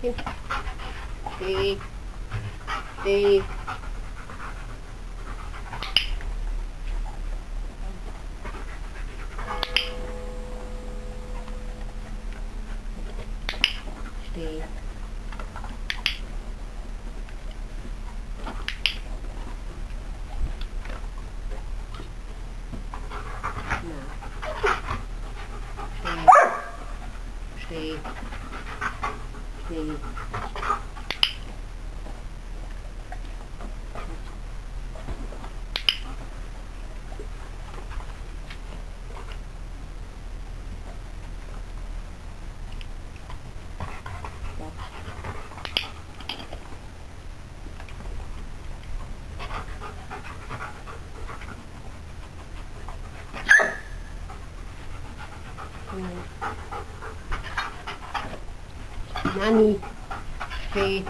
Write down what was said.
Here. Three. Three. Three. Stay. 嗯。嗯。何？はい。